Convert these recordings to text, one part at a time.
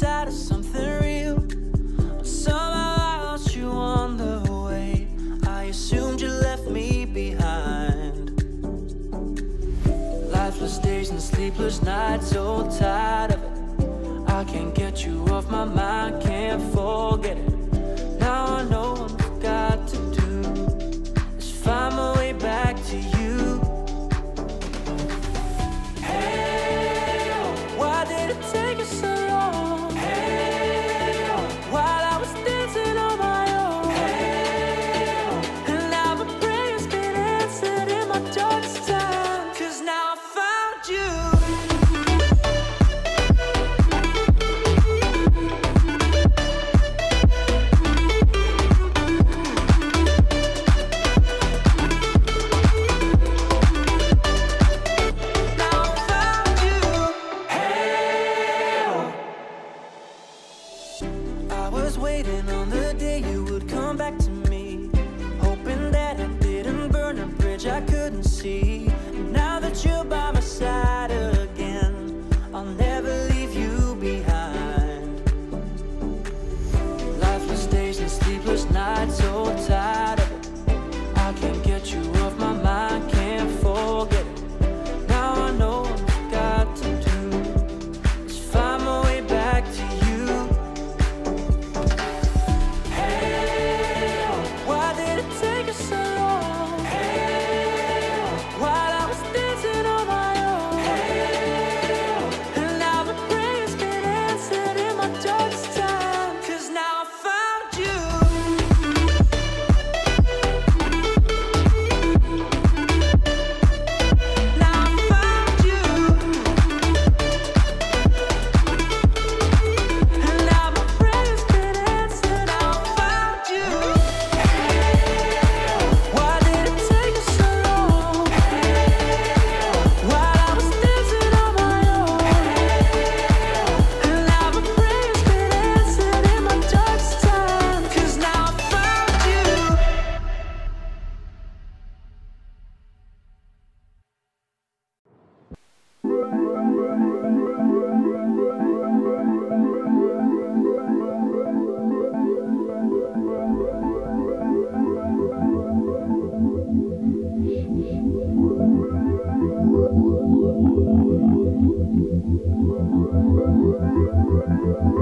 tired of something real. But somehow I lost you on the way. I assumed you left me behind. Lifeless days and sleepless nights, so tired of it. I can't get you off my mind, can't forget it.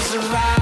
can't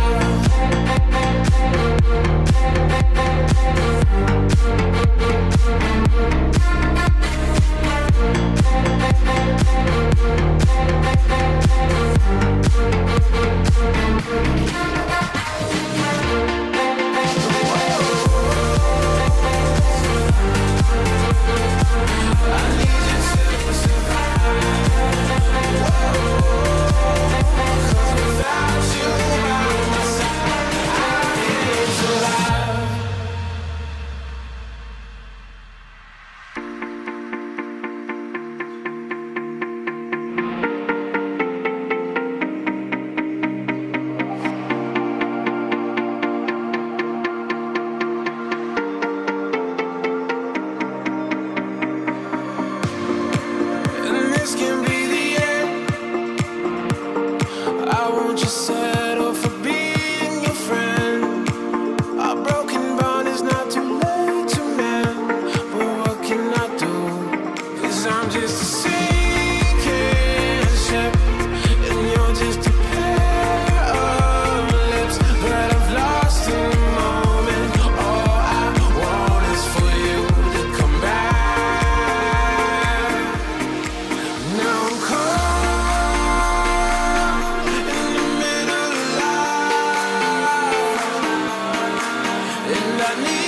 I need,